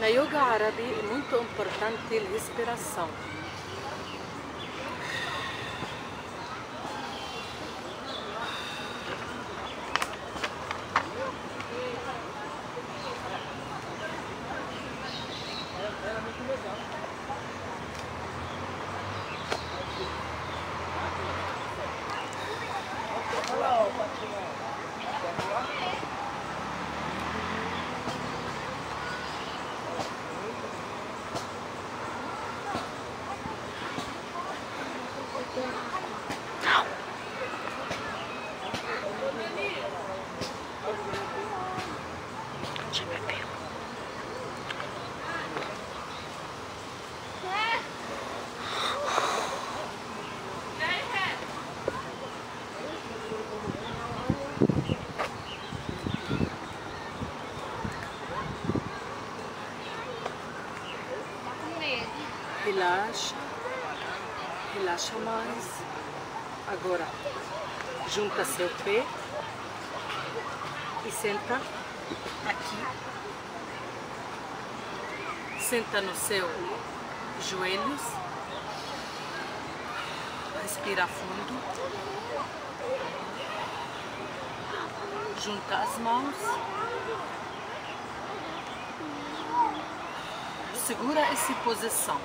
Na yoga árabe é muito importante a respiração. Relaxa. Relaxa mais. Agora, junta seu pé e senta aqui. Senta no seu joelhos. Respira fundo. Junta as mãos. Segura essa posição.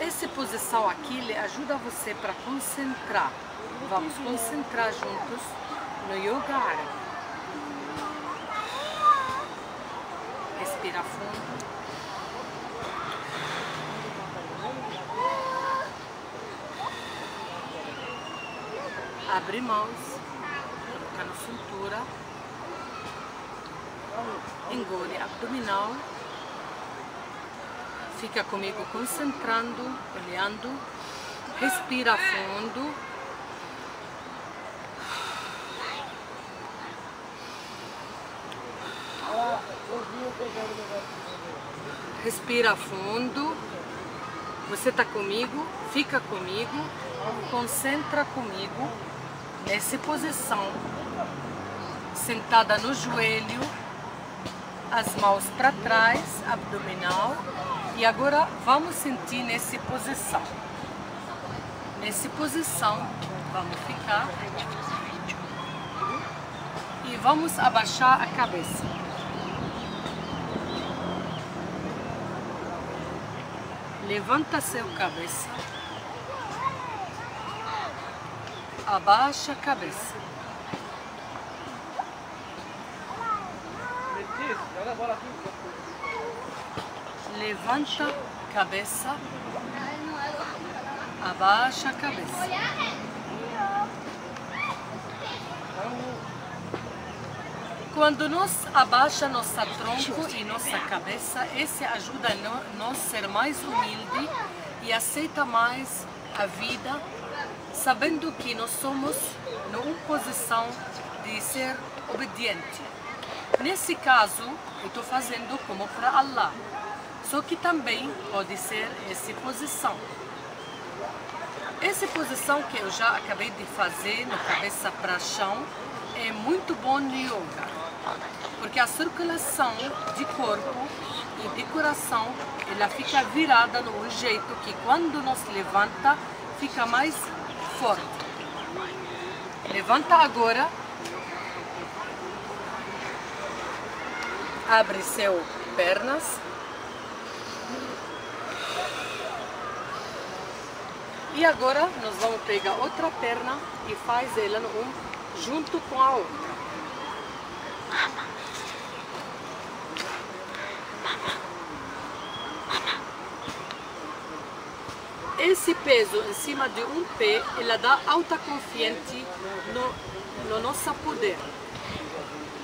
Essa posição aqui ajuda você para concentrar. Vamos concentrar juntos no yoga árabe. Respira fundo. Abre mãos, coloca na cintura, engole abdominal. Fica comigo concentrando, olhando, respira fundo. Respira fundo. Você está comigo, fica comigo, concentra comigo nessa posição, sentada no joelho, as mãos para trás, abdominal. E agora vamos sentir nessa posição. Nessa posição, vamos ficar. E vamos abaixar a cabeça. Levanta seu cabeça. Abaixa a cabeça. Levanta a cabeça. Abaixa a cabeça. Quando nós abaixa nossa tronco e nossa cabeça, esse ajuda a nós ser mais humilde e aceita mais a vida, sabendo que nós somos numa posição de ser obediente. Nesse caso, eu estou fazendo como para Allah, só que também pode ser essa posição. Essa posição que eu já acabei de fazer, no cabeça para chão, é muito bom no yoga, porque a circulação de corpo e de coração, ela fica virada no jeito que quando nos levanta, fica mais forte. Levanta agora. Abre seu pernas. E agora nós vamos pegar outra perna e faz ela um junto com a outra. Esse peso em cima de um pé, ela dá alta confiança no, no nosso poder.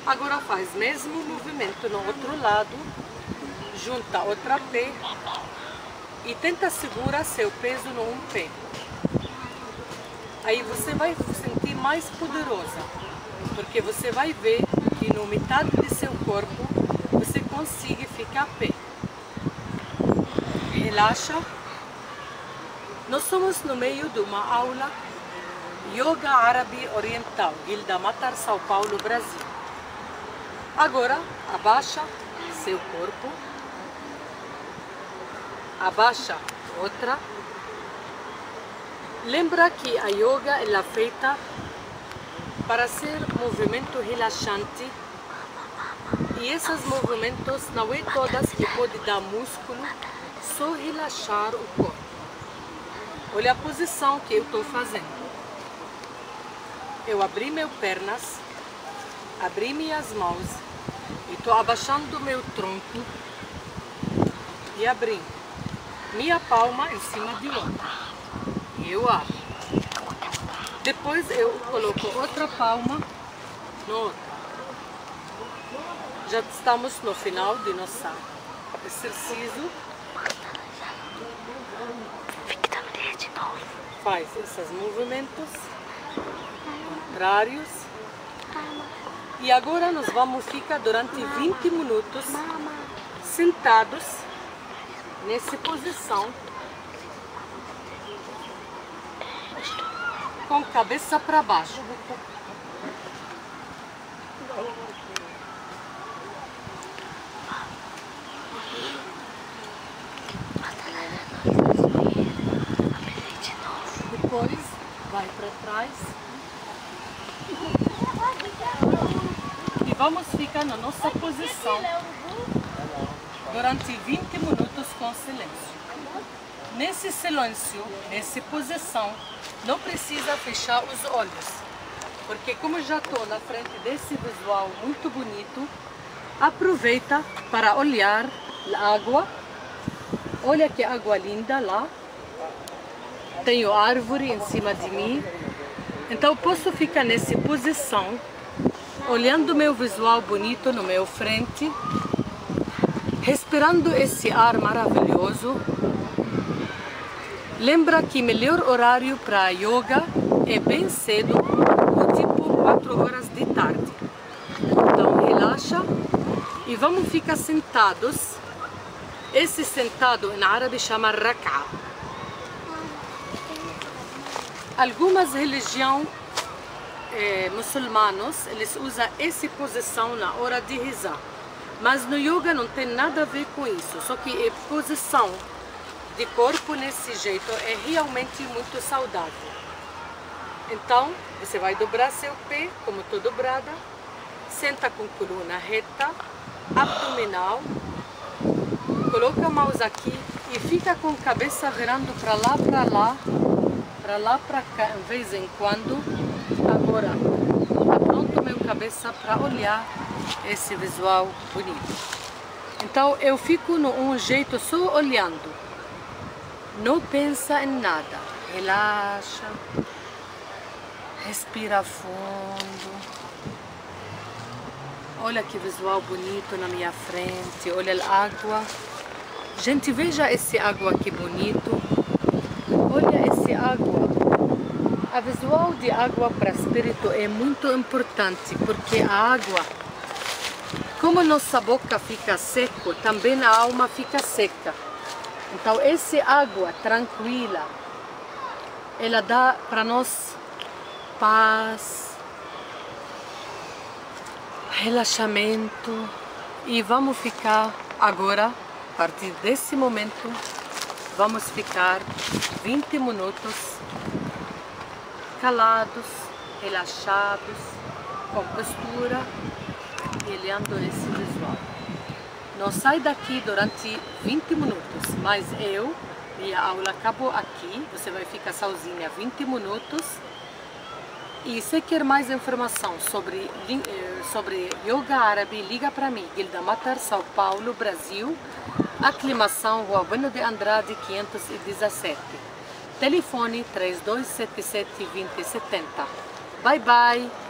Agora faz mesmo movimento no outro lado, junta outra pé e tenta segurar seu peso no um pé. Aí você vai se sentir mais poderosa, porque você vai ver que no metade de seu corpo você consegue ficar a pé. Relaxa. Nós somos no meio de uma aula Yoga Árabe Oriental, Guilda Matar, São Paulo, Brasil. Agora, abaixa seu corpo. Abaixa outra. Lembra que a yoga é feita para ser movimento relaxante e esses movimentos não é todas que pode dar músculo, só relaxar o corpo. Olha a posição que eu estou fazendo. Eu abri meus pernas, abri minhas mãos e estou abaixando meu tronco e abri minha palma em cima de outra. E eu abro. Depois eu coloco outra palma no outro. Já estamos no final de nossa exercício. Faz esses movimentos contrários. E agora nós vamos ficar durante 20 minutos sentados nessa posição com cabeça para baixo. Depois vai para trás. E vamos ficar na nossa posição durante 20 minutos com silêncio. Nesse silêncio, nessa posição, não precisa fechar os olhos, porque como já estou na frente desse visual muito bonito, aproveita para olhar a água. Olha que água linda lá. Tenho árvore em cima de mim. Então posso ficar nessa posição, olhando meu visual bonito no meu frente, respirando esse ar maravilhoso Lembra que melhor horário para yoga é bem cedo, tipo 4 horas de tarde. Então relaxa e vamos ficar sentados. Esse sentado em árabe chama raka. Algumas religiões eh, muçulmanas eles usam essa posição na hora de rezar. Mas no yoga não tem nada a ver com isso, só que é posição de corpo nesse jeito é realmente muito saudável. Então, você vai dobrar seu pé, como estou dobrada, senta com coluna reta, abdominal, coloca a mãos aqui e fica com a cabeça virando para lá, para lá, para lá, para cá, de vez em quando. Agora, cabeça para olhar esse visual bonito. Então, eu fico num jeito só olhando. Não pensa em nada. Relaxa. Respira fundo. Olha que visual bonito na minha frente. Olha a água. Gente, veja esse água que bonito. Olha esse água. A visual de água para espírito é muito importante porque a água, como nossa boca fica seca, também a alma fica seca. Então, essa água tranquila, ela dá para nós paz, relaxamento e vamos ficar agora, a partir desse momento, vamos ficar 20 minutos calados, relaxados, com postura e olhando esse visual. Não sai daqui durante 20 minutos, mas eu, minha aula acabou aqui, você vai ficar sozinha 20 minutos. E se quer mais informação sobre, eh, sobre yoga árabe, liga para mim, Gilda Matar, São Paulo, Brasil, aclimação, Rua Bueno de Andrade, 517. Telefone 3277 2070. Bye bye!